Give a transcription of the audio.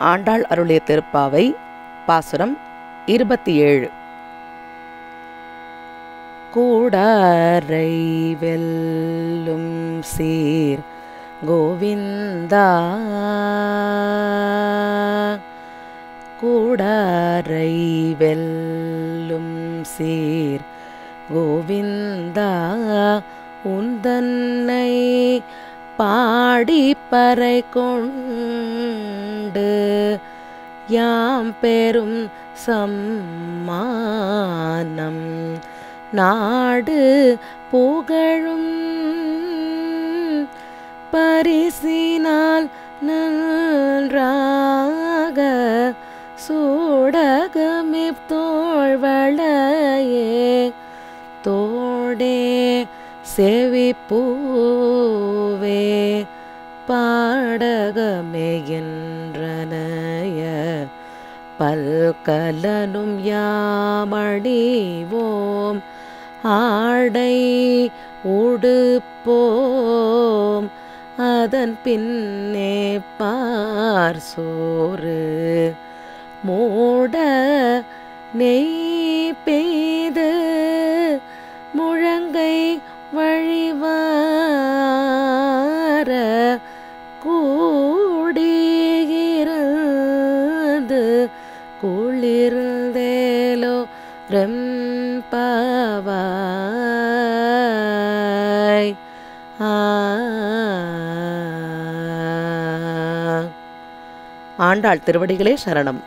ஆண்டாள் அருளிய திருப்பாவை பாசுரம் இருபத்தி ஏழு கூடாரை வெல்லும் சீர் கோவிந்தா. கூடாரை வெல்லும் சீர் கோவிந்தா. உந்தன்னை பாடி பறை கொண்டு யாம் பெரும் சம்மானம். நாடு புகழும் பரிசினால் நன்றாக சூடகமிப் தோழ்வளையே தோடே செவிப்பூவே பாடகமேயின் பல்கலனும் யாமடிவோம் ஆடை உடுப்போம். அதன் பின்னே பார் சோறு. மூட நெய் பெய்து முழங்கை வழிவார குளிர்ந்தேலோ ரெம்பாவாய் ஆண்டாள் திருவடிகளே சரணம்